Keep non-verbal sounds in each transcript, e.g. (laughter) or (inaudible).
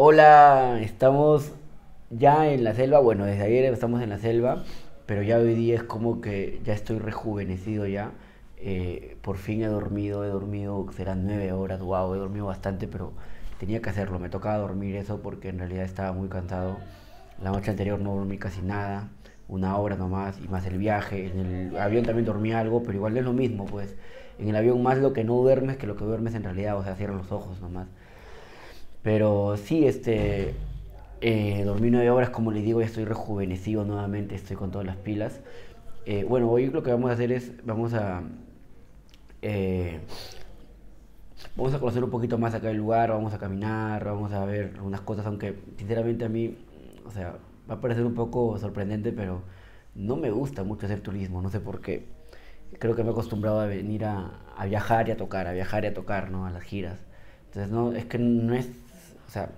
Hola, estamos ya en la selva. Bueno, desde ayer estamos en la selva, pero ya hoy día es como que ya estoy rejuvenecido ya. Eh, por fin he dormido, he dormido, serán nueve horas, wow, he dormido bastante, pero tenía que hacerlo. Me tocaba dormir eso porque en realidad estaba muy cansado. La noche anterior no dormí casi nada, una hora nomás, y más el viaje. En el avión también dormí algo, pero igual es lo mismo, pues. En el avión más lo que no duermes que lo que duermes en realidad, o sea, cierran los ojos nomás. Pero sí, este, eh, dormí nueve horas, como les digo, ya estoy rejuvenecido nuevamente, estoy con todas las pilas. Eh, bueno, hoy lo que vamos a hacer es, vamos a, eh, vamos a conocer un poquito más acá el lugar, vamos a caminar, vamos a ver unas cosas, aunque sinceramente a mí, o sea, va a parecer un poco sorprendente, pero no me gusta mucho hacer turismo, no sé por qué. Creo que me he acostumbrado a venir a, a viajar y a tocar, a viajar y a tocar, ¿no? A las giras. Entonces, no, es que no es o sea,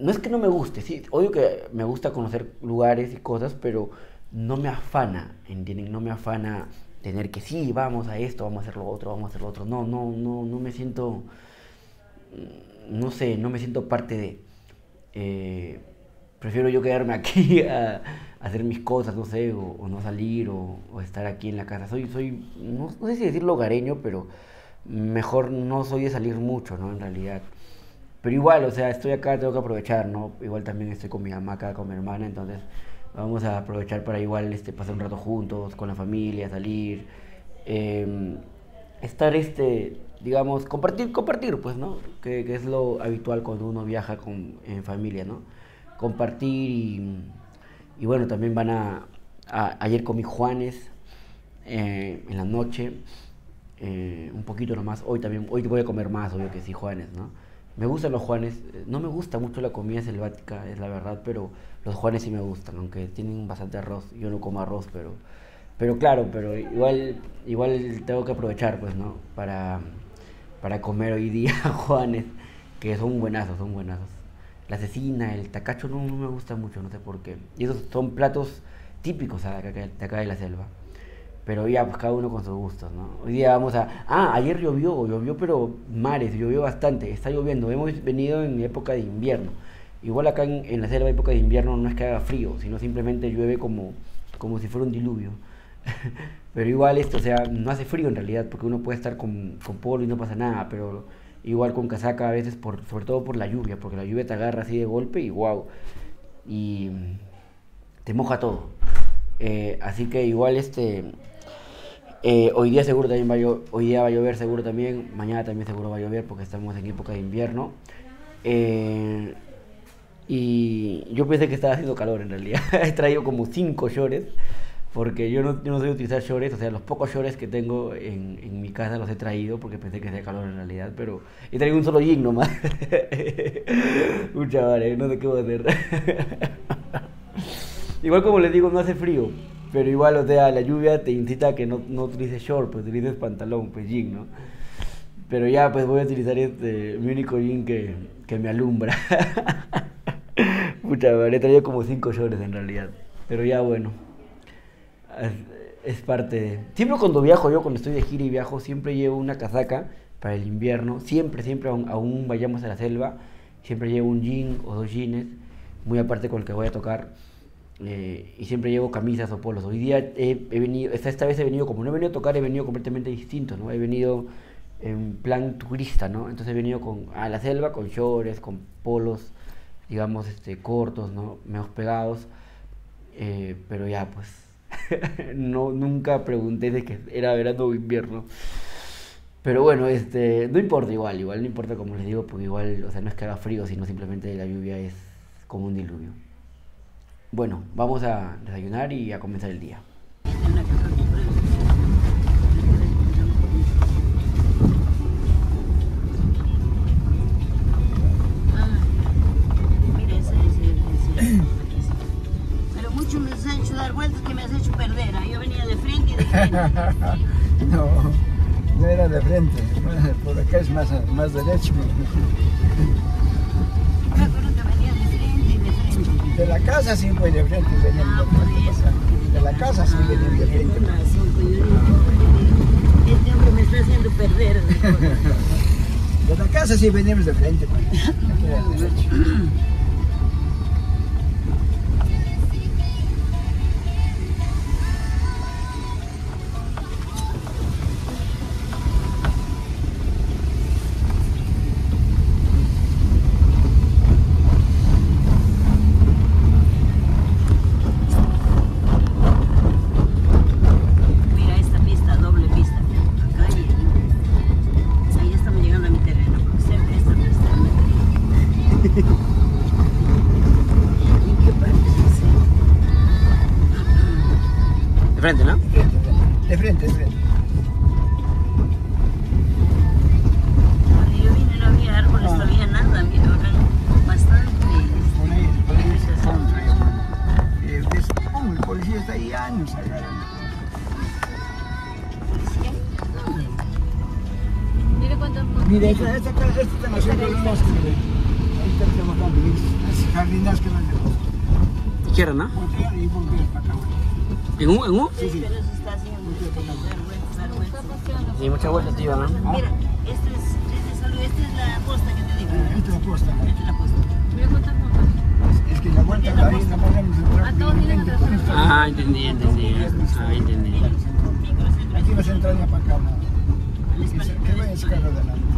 no es que no me guste, sí, obvio que me gusta conocer lugares y cosas, pero no me afana, ¿entienden? No me afana tener que sí, vamos a esto, vamos a hacer lo otro, vamos a hacer lo otro. No, no, no, no me siento, no sé, no me siento parte de. Eh, prefiero yo quedarme aquí (laughs) a, hacer mis cosas, no sé, o, no salir, o, estar aquí en la casa. Soy, soy, no, sé si decirlo hogareño, pero mejor no soy de salir mucho, ¿no? En realidad. Pero igual, o sea, estoy acá, tengo que aprovechar, ¿no? Igual también estoy con mi mamá acá, con mi hermana, entonces vamos a aprovechar para igual este, pasar un rato juntos, con la familia, salir, em, estar, este, digamos, compartir, compartir, pues, ¿no? Que, es lo habitual cuando uno viaja con, en familia, ¿no? Compartir y, y bueno, también van a, ayer comí Juanes eh, en la noche, eh, un poquito nomás, hoy también, hoy voy a comer más, obvio que sí, Juanes, ¿no? Me gustan los Juanes, eh, no me gusta mucho la comida selvática, es la verdad, pero los Juanes sí me gustan, aunque tienen bastante arroz. Yo no como arroz, pero, pero claro, pero igual, igual tengo que aprovechar, pues, ¿no? Para, para comer hoy día (laughs) Juanes, que son buenazos, son buenazos. La cecina, el tacacho no, me gusta mucho, no sé por qué. Y esos son platos típicos de acá de la selva. Pero ya, pues cada uno con sus gustos, ¿no? Hoy día vamos a... Ah, ayer llovió, llovió pero mares, llovió bastante, está lloviendo. Hemos venido en época de invierno. Igual acá en, en la selva, época de invierno, no es que haga frío, sino simplemente llueve como, como si fuera un diluvio. (laughs) pero igual esto, o sea, no hace frío en realidad, porque uno puede estar con, con y no pasa nada, pero igual con casaca a veces, por, sobre todo por la lluvia, porque la lluvia te agarra así de golpe y wow, y te moja todo. Eh, así que igual este eh, hoy día seguro también va a llover, hoy día va a llover seguro también, mañana también seguro va a llover porque estamos en época de invierno. Eh, y yo pensé que estaba haciendo calor en realidad. (laughs) He traído como 5 shorts porque yo no, yo no sé utilizar shorts, o sea, los pocos shorts que tengo en, en, mi casa los he traído porque pensé que hacía calor en realidad, pero he traído un solo jean nomás. (laughs) un chaval, no sé qué voy a hacer. (laughs) Igual como les digo, no hace frío. Pero igual, o sea, la lluvia te incita a que no, no utilices short, pues utilices pantalón, pues jean, ¿no? Pero ya, pues voy a utilizar este, mi único jean que, que me alumbra. (laughs) Pucha, me he traído como cinco shorts en realidad. Pero ya, bueno. Es, parte de... Siempre cuando viajo yo, cuando estoy de gira y viajo, siempre llevo una casaca para el invierno. Siempre, siempre, aún, aún vayamos a la selva, siempre llevo un jean o dos jeans, muy aparte con el que voy a tocar eh, y siempre llevo camisas o polos. Hoy día he, venido, esta, esta, vez he venido, como no he venido a tocar, he venido completamente distinto, ¿no? He venido en plan turista, ¿no? Entonces he venido con, a la selva con shorts, con polos, digamos, este, cortos, ¿no? Menos pegados, eh, pero ya, pues, (laughs) no, nunca pregunté de que era verano o invierno. Pero bueno, este, no importa igual, igual no importa como les digo, porque igual, o sea, no es que haga frío, sino simplemente la lluvia es como un diluvio. Bueno, vamos a desayunar y a comenzar el día. Pero mucho me has hecho dar vueltas que me has hecho perder. ¿ah? Yo venía de frente y de frente. (laughs) no, no era de frente. Por acá es más, más derecho. De la casa sí fue de frente, venían de frente. De la casa sí venían de frente. Este hombre me está haciendo perder. (laughs) De la casa sí venimos de frente, (laughs) Mira, el mire. Ahí jardinas que de Izquierda, ¿no? voltear y volver para acá. güey. ¿En un? ¿En un? Sí, sí. Pero eso está haciendo vergüenza, vergüenza. Sí, mucha vuelta, tío, ¿no? Mira, este es, este es, algo- esta es la posta que te digo. Ah, Esta es la costa. ¿no? Esta es la posta. Mire cuántas montas. Es, es que la vuelta la ahí costa. no podemos entrar. Ah, todos Ah, entendí, entendí. Ah, entendí. Aquí no se entra ni para acá, no. Que que vaya ese carro adelante.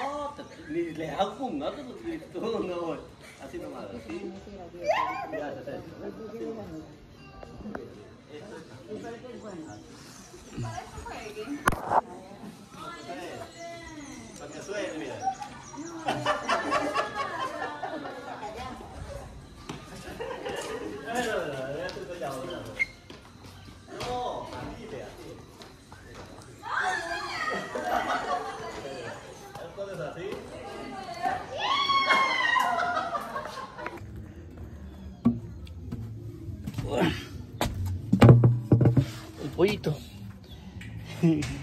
No, te- ni le hago un gato, tú no, así nomás, así. Ya, se que suene, mira. No, así, ve, así. Pones así. El pollito. (laughs)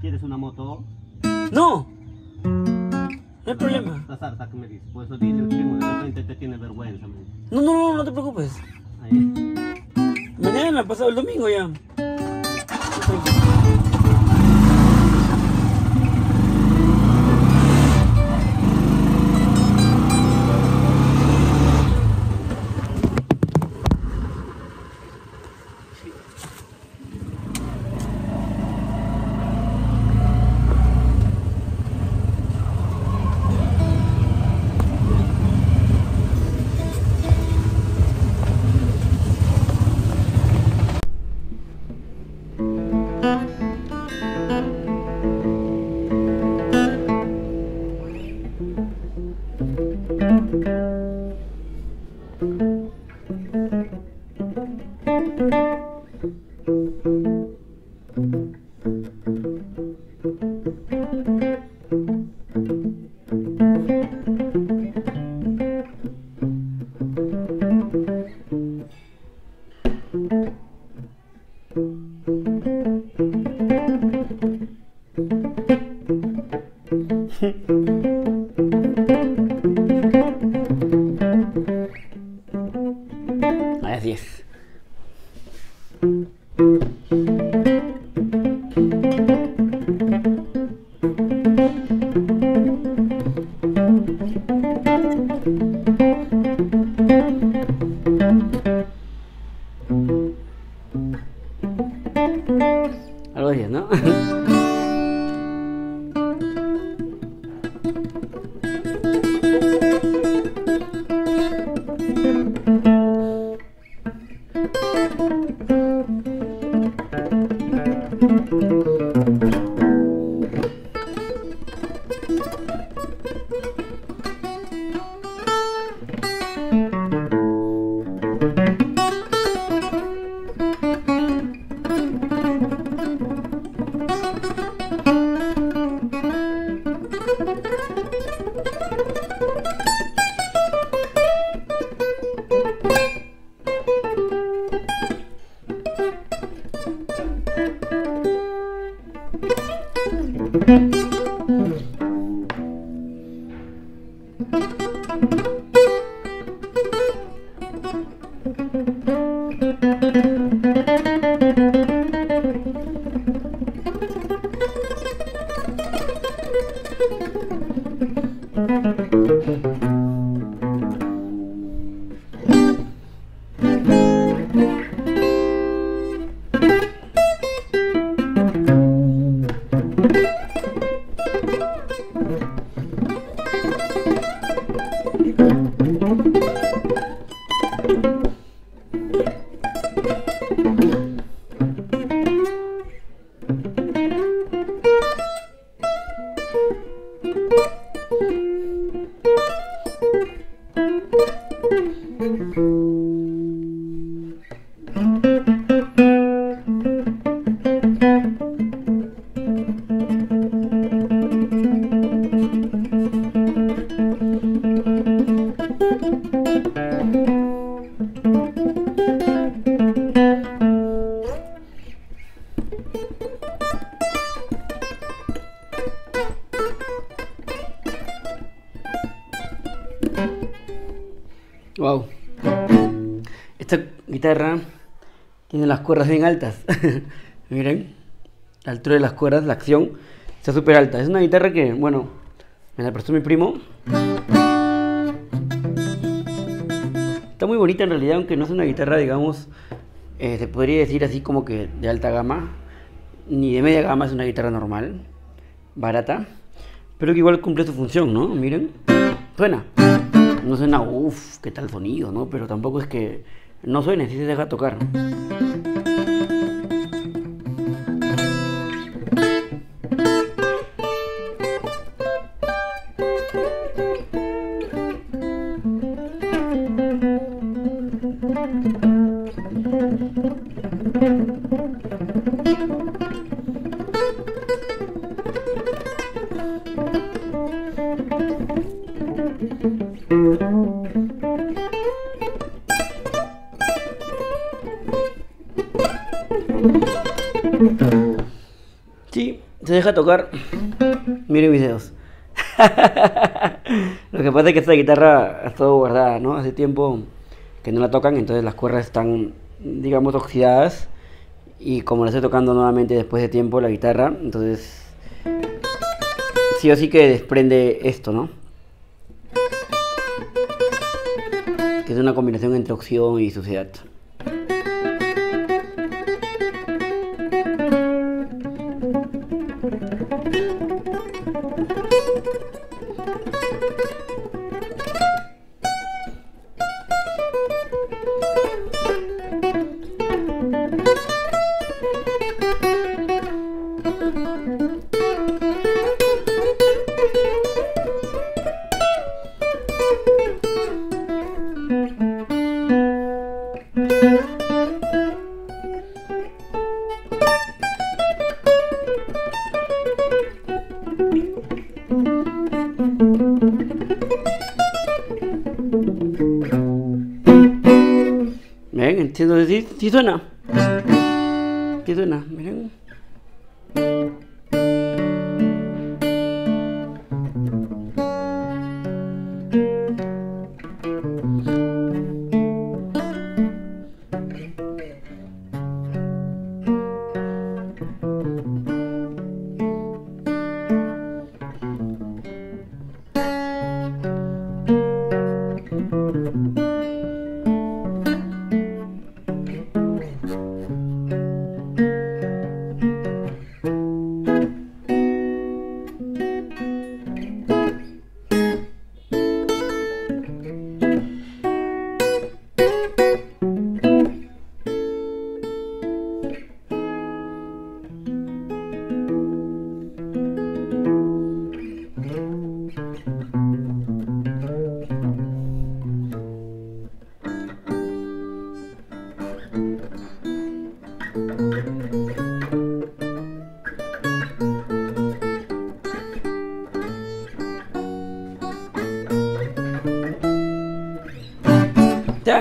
quieres una moto. no. No hay problema. La zarza que me dices. Por eso dice el primo, de repente te tiene vergüenza. man. No, no, no, no te preocupes. Ahí. Mañana, pasado el domingo ya. Cuerdas bien altas. (laughs) Miren, la altura de las cuerdas, la acción está súper alta. Es una guitarra que, bueno, me la prestó mi primo. Está muy bonita en realidad, aunque no es una guitarra, digamos, eh, se podría decir así como que de alta gama, ni de media gama, es una guitarra normal, barata, pero que igual cumple su función, ¿no? Miren, suena. No suena, uff, qué tal sonido, ¿no? Pero tampoco es que no suene, sí se deja tocar. Sí, se deja tocar. Miren mis dedos. (laughs) Lo que pasa es que esta guitarra ha estado guardada, ¿no? Hace tiempo que no la tocan, entonces las cuerdas están, digamos, oxidadas. Y como la estoy tocando nuevamente después de tiempo la guitarra, entonces sí o sí que desprende esto, ¿no? Que es una combinación entre oxidación y suciedad. Ven, entiendo sí suena.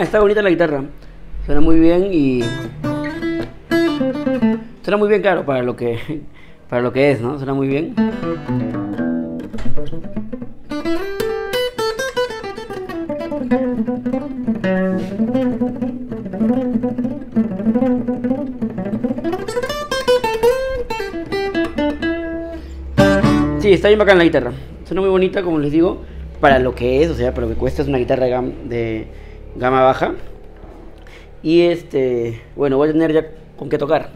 Está bonita la guitarra. Suena muy bien y. Suena muy bien, claro, para lo que, (laughs) para lo que es, ¿no? Suena muy bien. Sí, está bien bacán la guitarra. Suena muy bonita, como les digo, para lo que es, o sea, para lo que cuesta es una guitarra de gama baja. Y este, bueno, voy a tener ya con qué tocar,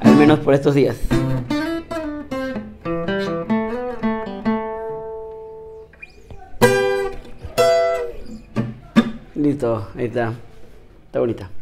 al menos por estos días. Listo, ahí está. Está bonita.